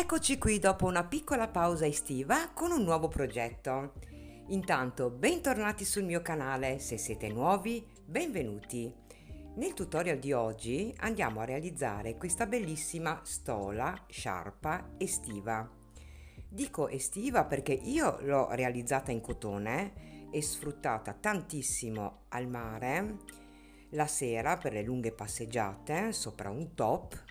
Eccoci qui dopo una piccola pausa estiva con un nuovo progetto. Intanto bentornati sul mio canale, se siete nuovi benvenuti. Nel tutorial di oggi andiamo a realizzare questa bellissima stola sciarpa estiva. Dico estiva perché io l'ho realizzata in cotone e sfruttata tantissimo al mare la sera per le lunghe passeggiate sopra un top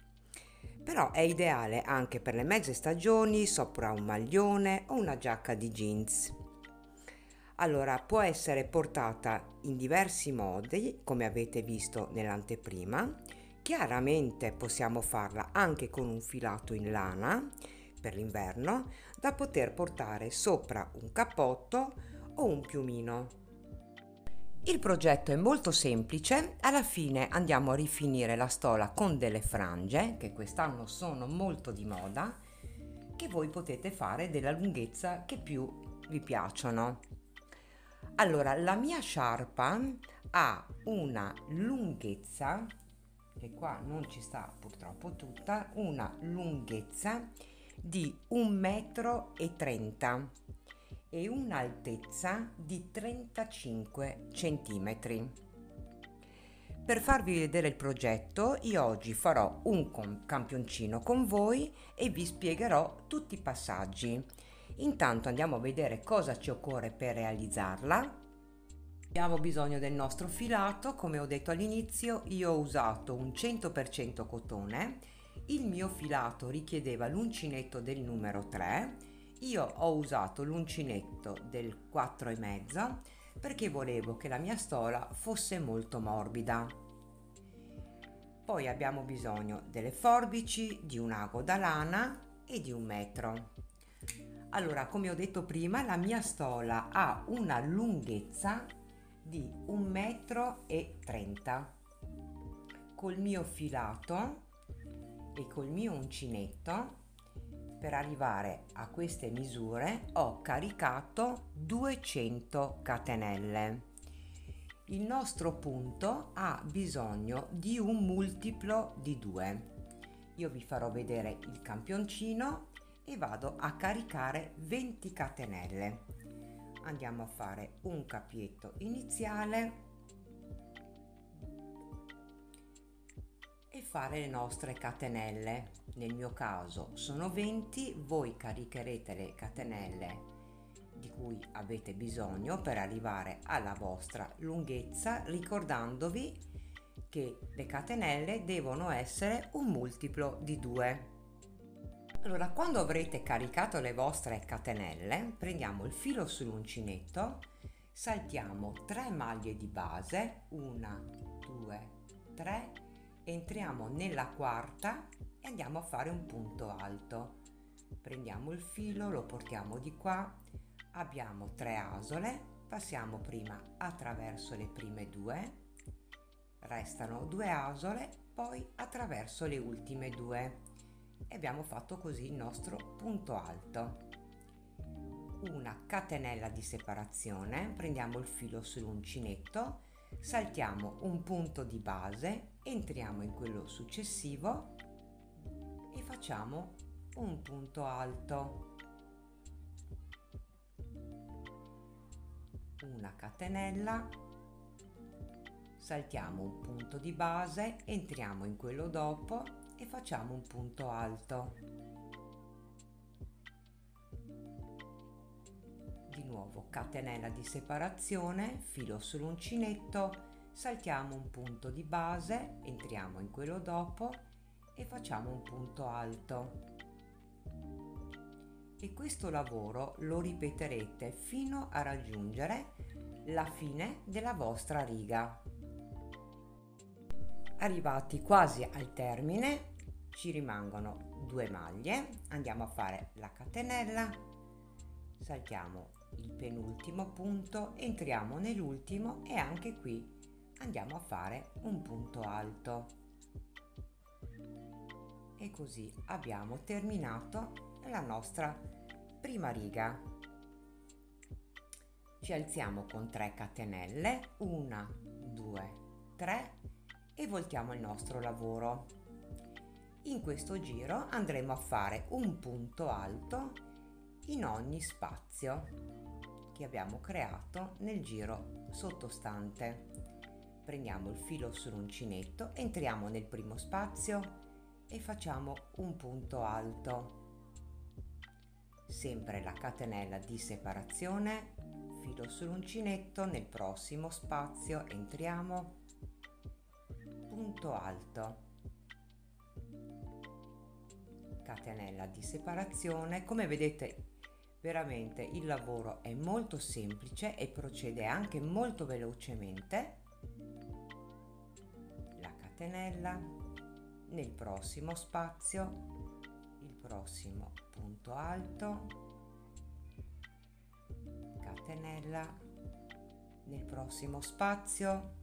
però è ideale anche per le mezze stagioni sopra un maglione o una giacca di jeans. Allora può essere portata in diversi modi come avete visto nell'anteprima, chiaramente possiamo farla anche con un filato in lana per l'inverno da poter portare sopra un cappotto o un piumino. Il progetto è molto semplice, alla fine andiamo a rifinire la stola con delle frange, che quest'anno sono molto di moda, che voi potete fare della lunghezza che più vi piacciono. Allora, la mia sciarpa ha una lunghezza, che qua non ci sta purtroppo tutta, una lunghezza di 1,30 m e un'altezza di 35 cm. Per farvi vedere il progetto io oggi farò un campioncino con voi e vi spiegherò tutti i passaggi. Intanto andiamo a vedere cosa ci occorre per realizzarla. Abbiamo bisogno del nostro filato, come ho detto all'inizio io ho usato un 100% cotone, il mio filato richiedeva l'uncinetto del numero 3 io ho usato l'uncinetto del 4,5 perché volevo che la mia stola fosse molto morbida. Poi abbiamo bisogno delle forbici, di un ago da lana e di un metro. Allora, come ho detto prima, la mia stola ha una lunghezza di 1,30 m. Col mio filato e col mio uncinetto per arrivare a queste misure ho caricato 200 catenelle. Il nostro punto ha bisogno di un multiplo di 2. Io vi farò vedere il campioncino e vado a caricare 20 catenelle. Andiamo a fare un capietto iniziale e fare le nostre catenelle nel mio caso sono 20 voi caricherete le catenelle di cui avete bisogno per arrivare alla vostra lunghezza ricordandovi che le catenelle devono essere un multiplo di 2 allora quando avrete caricato le vostre catenelle prendiamo il filo sull'uncinetto saltiamo 3 maglie di base 1 2 3 entriamo nella quarta andiamo a fare un punto alto. Prendiamo il filo lo portiamo di qua. Abbiamo tre asole. Passiamo prima attraverso le prime due. Restano due asole poi attraverso le ultime due. E abbiamo fatto così il nostro punto alto. Una catenella di separazione. Prendiamo il filo sull'uncinetto. Saltiamo un punto di base. Entriamo in quello successivo e facciamo un punto alto. Una catenella. Saltiamo un punto di base entriamo in quello dopo e facciamo un punto alto. Di nuovo catenella di separazione filo sull'uncinetto saltiamo un punto di base entriamo in quello dopo e facciamo un punto alto. E questo lavoro lo ripeterete fino a raggiungere la fine della vostra riga. Arrivati quasi al termine ci rimangono due maglie. Andiamo a fare la catenella saltiamo il penultimo punto entriamo nell'ultimo e anche qui andiamo a fare un punto alto e così abbiamo terminato la nostra prima riga. Ci alziamo con 3 catenelle 1 2 3 e voltiamo il nostro lavoro. In questo giro andremo a fare un punto alto in ogni spazio che abbiamo creato nel giro sottostante. Prendiamo il filo sull'uncinetto, entriamo nel primo spazio e facciamo un punto alto. Sempre la catenella di separazione, filo sull'uncinetto, nel prossimo spazio entriamo, punto alto. Catenella di separazione, come vedete veramente il lavoro è molto semplice e procede anche molto velocemente. La catenella nel prossimo spazio il prossimo punto alto catenella nel prossimo spazio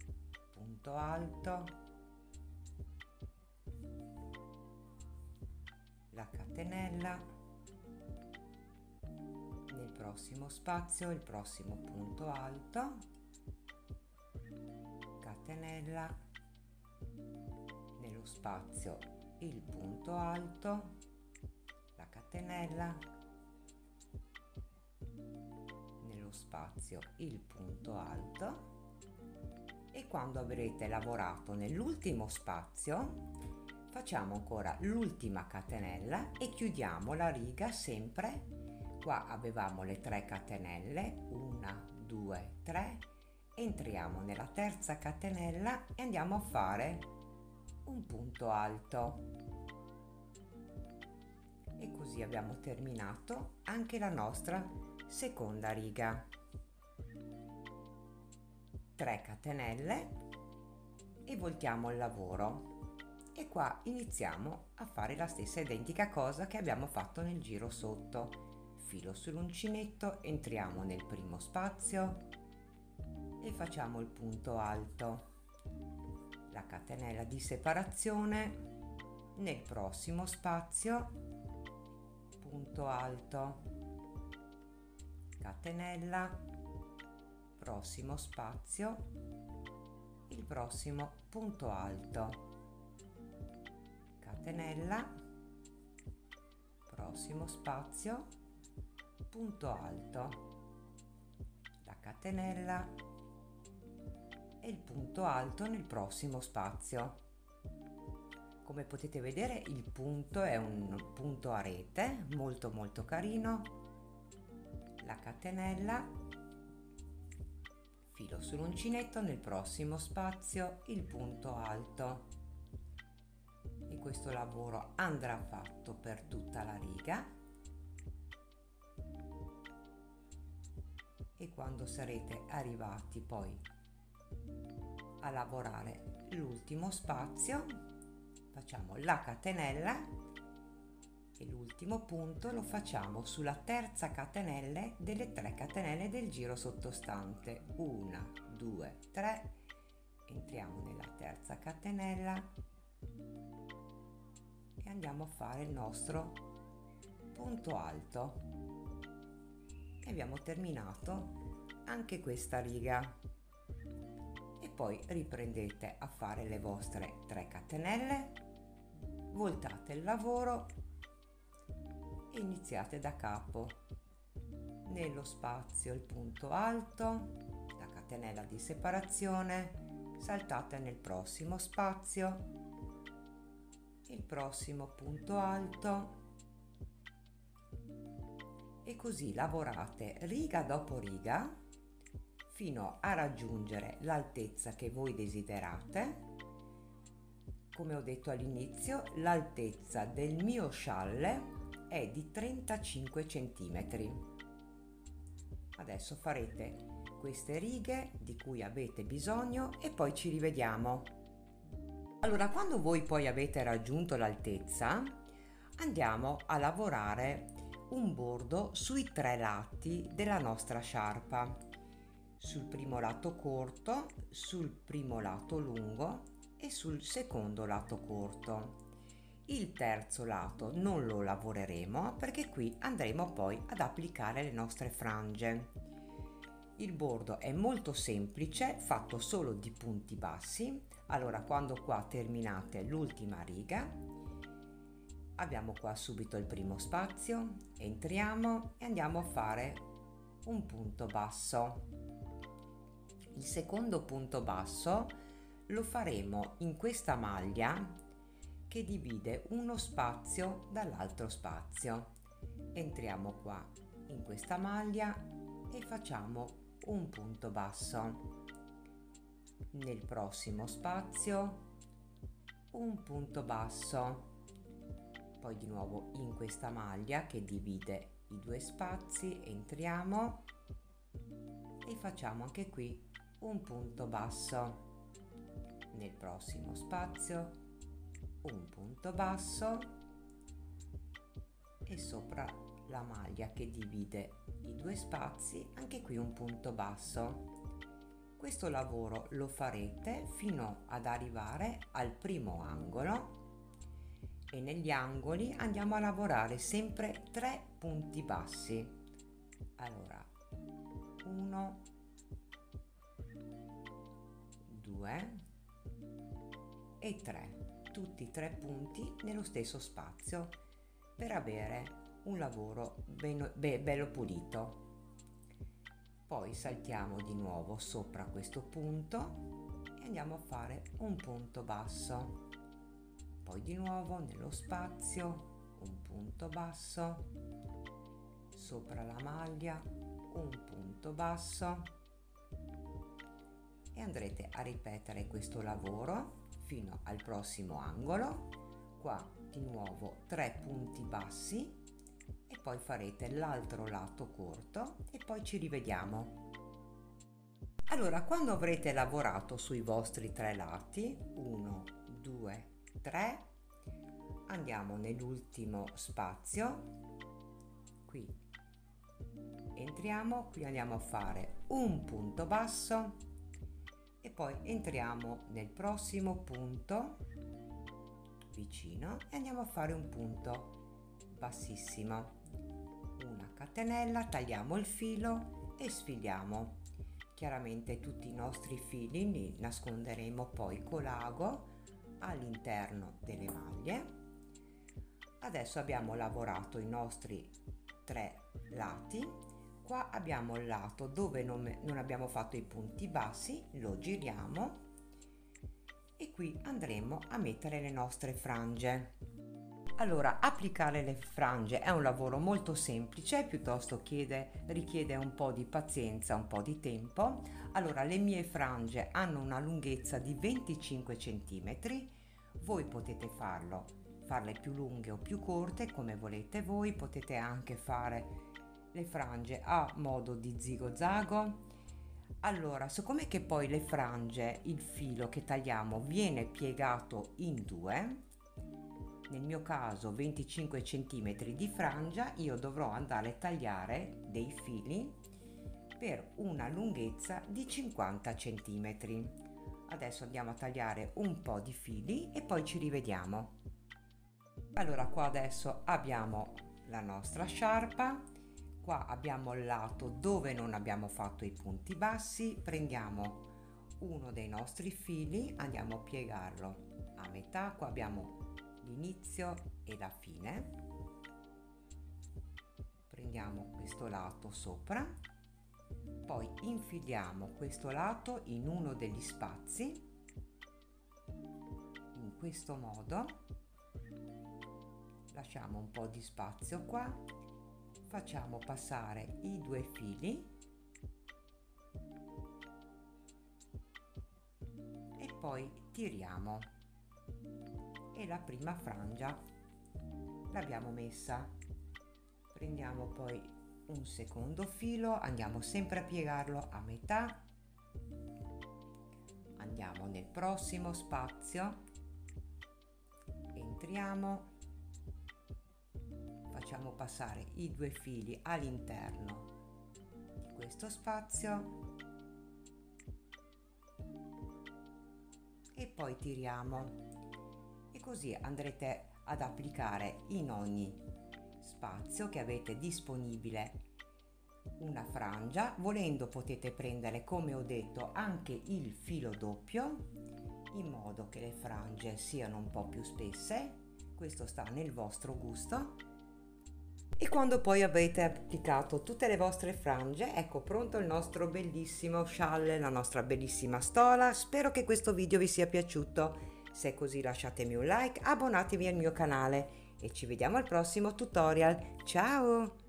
punto alto la catenella nel prossimo spazio il prossimo punto alto catenella spazio il punto alto, la catenella, nello spazio il punto alto e quando avrete lavorato nell'ultimo spazio facciamo ancora l'ultima catenella e chiudiamo la riga sempre. Qua avevamo le tre catenelle una due tre. Entriamo nella terza catenella e andiamo a fare un punto alto. E così abbiamo terminato anche la nostra seconda riga. 3 catenelle e voltiamo il lavoro. E qua iniziamo a fare la stessa identica cosa che abbiamo fatto nel giro sotto. Filo sull'uncinetto entriamo nel primo spazio e facciamo il punto alto la catenella di separazione nel prossimo spazio punto alto. Catenella prossimo spazio il prossimo punto alto. Catenella prossimo spazio punto alto. La catenella e il punto alto nel prossimo spazio. Come potete vedere il punto è un punto a rete molto molto carino. La catenella, filo sull'uncinetto nel prossimo spazio il punto alto. E questo lavoro andrà fatto per tutta la riga. E quando sarete arrivati poi a lavorare l'ultimo spazio facciamo la catenella e l'ultimo punto lo facciamo sulla terza catenella delle tre catenelle del giro sottostante. Una due tre entriamo nella terza catenella e andiamo a fare il nostro punto alto. E abbiamo terminato anche questa riga poi riprendete a fare le vostre 3 catenelle voltate il lavoro e iniziate da capo. Nello spazio il punto alto la catenella di separazione saltate nel prossimo spazio il prossimo punto alto e così lavorate riga dopo riga fino a raggiungere l'altezza che voi desiderate. Come ho detto all'inizio, l'altezza del mio scialle è di 35 cm. Adesso farete queste righe di cui avete bisogno e poi ci rivediamo. Allora, quando voi poi avete raggiunto l'altezza, andiamo a lavorare un bordo sui tre lati della nostra sciarpa sul primo lato corto, sul primo lato lungo e sul secondo lato corto. Il terzo lato non lo lavoreremo perché qui andremo poi ad applicare le nostre frange. Il bordo è molto semplice, fatto solo di punti bassi. Allora quando qua terminate l'ultima riga, abbiamo qua subito il primo spazio entriamo e andiamo a fare un punto basso il secondo punto basso lo faremo in questa maglia che divide uno spazio dall'altro spazio. Entriamo qua in questa maglia e facciamo un punto basso. Nel prossimo spazio un punto basso. Poi di nuovo in questa maglia che divide i due spazi entriamo e facciamo anche qui un punto basso. Nel prossimo spazio un punto basso. E sopra la maglia che divide i due spazi anche qui un punto basso. Questo lavoro lo farete fino ad arrivare al primo angolo. E negli angoli andiamo a lavorare sempre tre punti bassi. Allora 1 2 e 3 tutti i tre punti nello stesso spazio per avere un lavoro ben, be, bello pulito. Poi saltiamo di nuovo sopra questo punto e andiamo a fare un punto basso. Poi di nuovo nello spazio un punto basso. Sopra la maglia un punto basso e andrete a ripetere questo lavoro fino al prossimo angolo. Qua di nuovo tre punti bassi e poi farete l'altro lato corto e poi ci rivediamo. Allora quando avrete lavorato sui vostri tre lati 1 2 3 andiamo nell'ultimo spazio. Qui entriamo qui andiamo a fare un punto basso e poi entriamo nel prossimo punto vicino e andiamo a fare un punto bassissimo. Una catenella tagliamo il filo e sfiliamo. Chiaramente tutti i nostri fili li nasconderemo poi con l'ago all'interno delle maglie. Adesso abbiamo lavorato i nostri tre lati qua abbiamo il lato dove non, non abbiamo fatto i punti bassi lo giriamo e qui andremo a mettere le nostre frange. Allora applicare le frange è un lavoro molto semplice piuttosto chiede, richiede un po' di pazienza un po' di tempo. Allora le mie frange hanno una lunghezza di 25 cm voi potete farlo farle più lunghe o più corte come volete voi potete anche fare le frange a modo di zigo zago. Allora siccome che poi le frange il filo che tagliamo viene piegato in due nel mio caso 25 cm di frangia io dovrò andare a tagliare dei fili per una lunghezza di 50 cm adesso andiamo a tagliare un po' di fili e poi ci rivediamo. Allora qua adesso abbiamo la nostra sciarpa qua abbiamo il lato dove non abbiamo fatto i punti bassi prendiamo uno dei nostri fili andiamo a piegarlo a metà qua abbiamo l'inizio e la fine. Prendiamo questo lato sopra poi infiliamo questo lato in uno degli spazi in questo modo. Lasciamo un po' di spazio qua facciamo passare i due fili. E poi tiriamo. E la prima frangia l'abbiamo messa. Prendiamo poi un secondo filo andiamo sempre a piegarlo a metà. Andiamo nel prossimo spazio. Entriamo facciamo passare i due fili all'interno di questo spazio e poi tiriamo. E così andrete ad applicare in ogni spazio che avete disponibile una frangia. Volendo potete prendere come ho detto anche il filo doppio in modo che le frange siano un po più spesse. Questo sta nel vostro gusto. E quando poi avrete applicato tutte le vostre frange, ecco pronto il nostro bellissimo scialle, la nostra bellissima stola. Spero che questo video vi sia piaciuto. Se è così lasciatemi un like, abbonatevi al mio canale e ci vediamo al prossimo tutorial. Ciao!